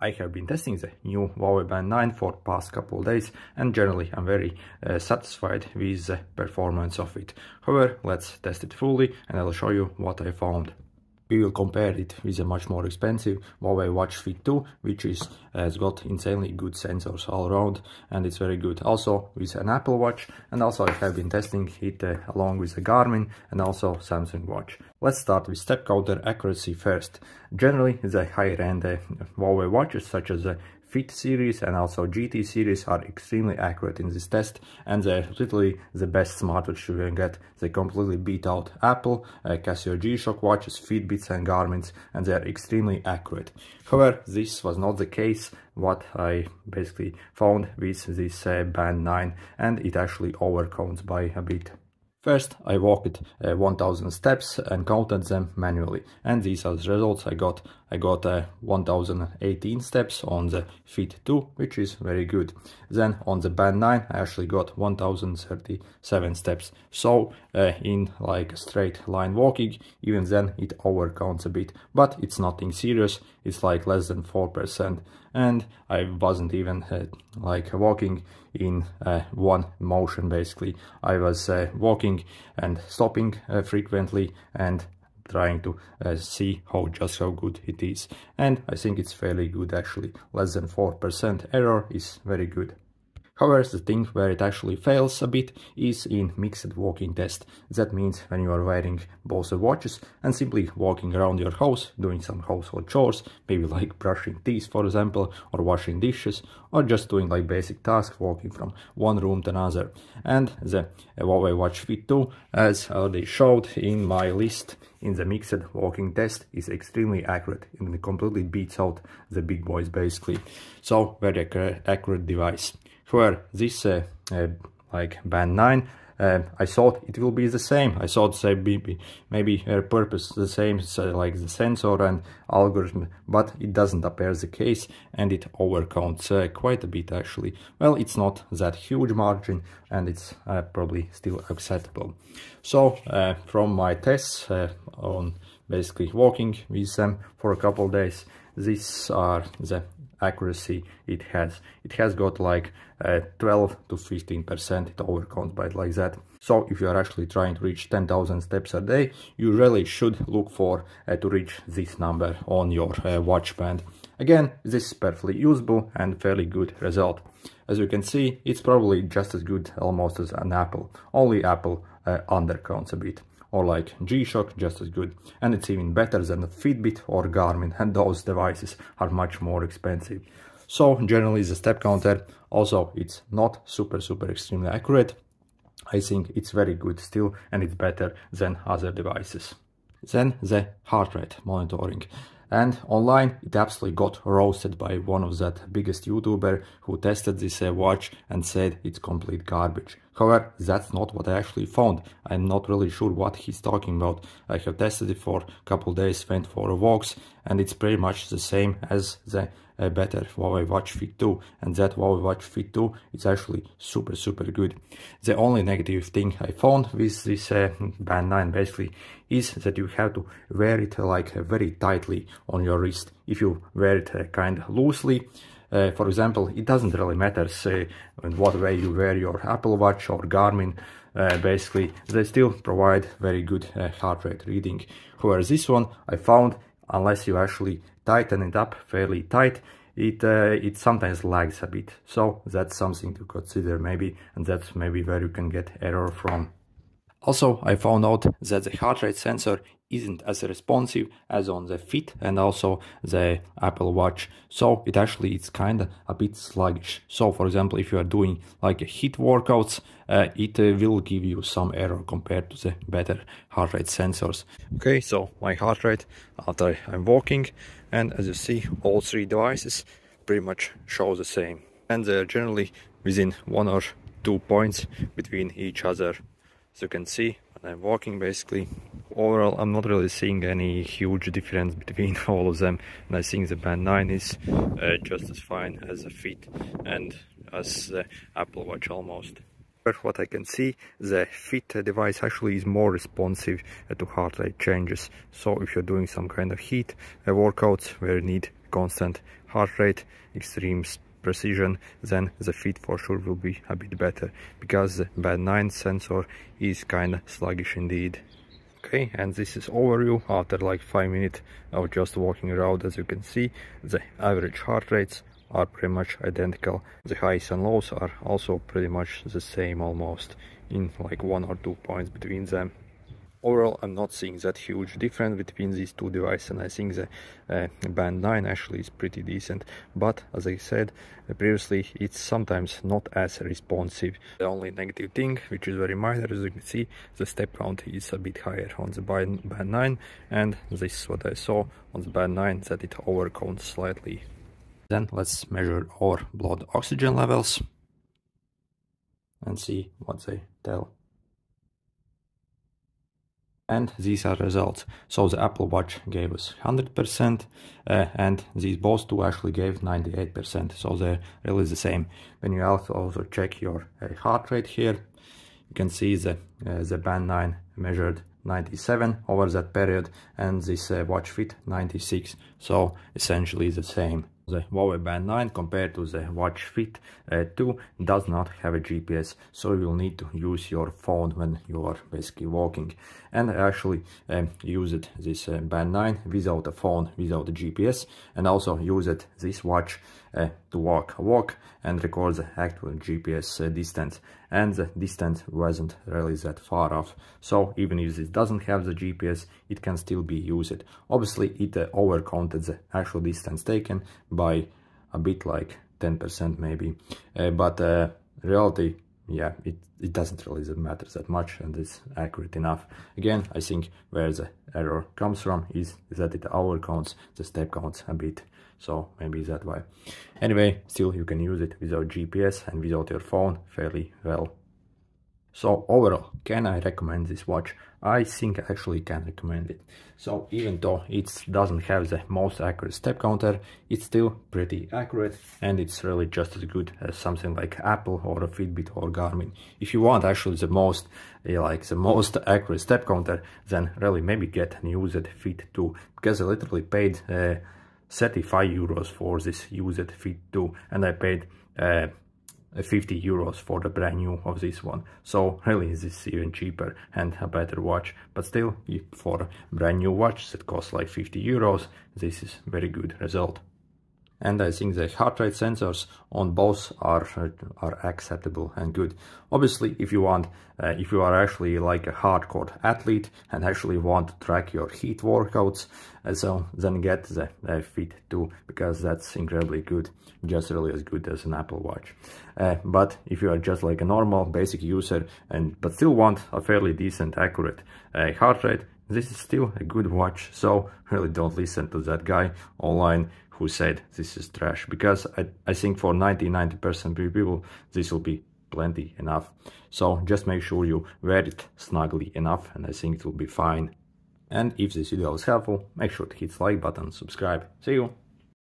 I have been testing the new Huawei Band 9 for past couple days and generally I'm very uh, satisfied with the performance of it. However, let's test it fully and I'll show you what I found. We will compare it with a much more expensive Huawei Watch Fit 2, which is has got insanely good sensors all around and it's very good. Also with an Apple Watch and also I have been testing it uh, along with the Garmin and also Samsung Watch. Let's start with step counter accuracy first. Generally, the higher end uh, Huawei watches such as the Fit series and also GT series are extremely accurate in this test and they're literally the best smartwatch you can get. They completely beat out Apple, uh, Casio G-Shock watches, Fitbits and Garmin's and they're extremely accurate. However, this was not the case what I basically found with this uh, Band 9 and it actually overcounts by a bit. First, I walked uh, 1000 steps and counted them manually. And these are the results I got. I got uh, 1018 steps on the Fit 2, which is very good. Then on the Band 9, I actually got 1037 steps. So uh, in like straight line walking, even then it overcounts a bit. But it's nothing serious. It's like less than 4% and I wasn't even uh, like walking in uh, one motion basically. I was uh, walking and stopping uh, frequently and trying to uh, see how just how good it is. And I think it's fairly good actually. Less than 4% error is very good However, the thing where it actually fails a bit is in mixed walking test. That means when you are wearing both the watches and simply walking around your house, doing some household chores, maybe like brushing teeth for example, or washing dishes, or just doing like basic tasks, walking from one room to another. And the uh, Huawei Watch Fit 2, as already showed in my list in the mixed walking test, is extremely accurate and it completely beats out the big boys basically. So, very accurate device. For this uh, uh, like band 9 uh, I thought it will be the same. I thought say maybe maybe uh, purpose the same so like the sensor and algorithm, but it doesn't appear the case and it overcounts uh, quite a bit actually. Well, it's not that huge margin and it's uh, probably still acceptable. So uh, from my tests on basically walking with them for a couple days, these are the accuracy it has. It has got like uh, 12 to 15 percent it overcounts by like that. So if you are actually trying to reach 10,000 steps a day, you really should look for uh, to reach this number on your uh, watch band. Again, this is perfectly usable and fairly good result. As you can see, it's probably just as good almost as an Apple, only Apple uh, undercounts a bit or like G-Shock just as good and it's even better than Fitbit or Garmin and those devices are much more expensive. So generally the step counter also it's not super super extremely accurate. I think it's very good still and it's better than other devices. Then the heart rate monitoring and online it absolutely got roasted by one of that biggest youtuber who tested this uh, watch and said it's complete garbage however that's not what i actually found i'm not really sure what he's talking about i have tested it for a couple days went for walks and it's pretty much the same as the a better Huawei Watch Fit 2 and that Huawei Watch Fit 2 is actually super super good. The only negative thing I found with this uh, Band 9 basically is that you have to wear it like uh, very tightly on your wrist. If you wear it uh, kind of loosely, uh, for example, it doesn't really matter say in what way you wear your Apple Watch or Garmin, uh, basically they still provide very good uh, heart rate reading. Whereas this one I found unless you actually tighten it up fairly tight, it uh, it sometimes lags a bit. So that's something to consider maybe, and that's maybe where you can get error from. Also, I found out that the heart rate sensor isn't as responsive as on the Fit and also the Apple Watch. So it actually it's kind of a bit sluggish. So for example, if you are doing like a HIIT workouts, uh, it uh, will give you some error compared to the better heart rate sensors. Okay, so my heart rate after I'm walking and as you see, all three devices pretty much show the same. And they're generally within one or two points between each other. As you can see, when I'm walking basically overall I'm not really seeing any huge difference between all of them and I think the Band 9 is uh, just as fine as the Fit and as the Apple Watch almost. But what I can see, the Fit device actually is more responsive uh, to heart rate changes. So if you're doing some kind of HIIT uh, workouts where you need constant heart rate, extreme precision, then the fit for sure will be a bit better because the Band 9 sensor is kinda sluggish indeed. Okay, and this is overview after like 5 minutes of just walking around as you can see the average heart rates are pretty much identical. The highs and lows are also pretty much the same almost in like one or two points between them overall i'm not seeing that huge difference between these two devices and i think the uh, band 9 actually is pretty decent. But as i said uh, previously it's sometimes not as responsive. The only negative thing which is very minor as you can see the step count is a bit higher on the band 9 and this is what i saw on the band 9 that it overcounts slightly. Then let's measure our blood oxygen levels and see what they tell and these are results. So the Apple Watch gave us 100% uh, and these both two actually gave 98%. So they're really the same. When you also check your uh, heart rate here, you can see the, uh, the Band 9 measured 97 over that period and this uh, watch fit 96. So essentially the same. The Huawei Band 9 compared to the Watch Fit uh, 2 does not have a GPS, so you will need to use your phone when you are basically walking. And I actually um, used this uh, Band 9 without a phone, without a GPS, and also used this watch to walk. Walk and record the actual GPS uh, distance. And the distance wasn't really that far off, so even if it doesn't have the GPS, it can still be used. Obviously, it uh, overcounted the actual distance taken by a bit like 10% maybe. Uh, but uh, reality yeah it, it doesn't really matter that much and it's accurate enough. Again i think where the error comes from is that it overcounts the step counts a bit so maybe that why anyway still you can use it without gps and without your phone fairly well so overall, can I recommend this watch? I think I actually can recommend it. So even though it doesn't have the most accurate step counter, it's still pretty accurate and it's really just as good as something like Apple or a Fitbit or Garmin. If you want actually the most, eh, like the most accurate step counter, then really maybe get and use it Fit 2 because I literally paid uh, 35 euros for this used Fit 2 and I paid uh, 50 euros for the brand new of this one. So really this is even cheaper and a better watch. But still for brand new watch that costs like 50 euros this is very good result and I think the heart rate sensors on both are are acceptable and good. Obviously, if you want, uh, if you are actually like a hardcore athlete and actually want to track your HIIT workouts, uh, so then get the uh, Fit 2 because that's incredibly good, just really as good as an Apple Watch. Uh, but if you are just like a normal basic user and but still want a fairly decent, accurate uh, heart rate, this is still a good watch. So really don't listen to that guy online who said this is trash because I, I think for 90-90% people this will be plenty enough. So just make sure you wear it snugly enough and I think it will be fine. And if this video was helpful make sure to hit the like button subscribe. See you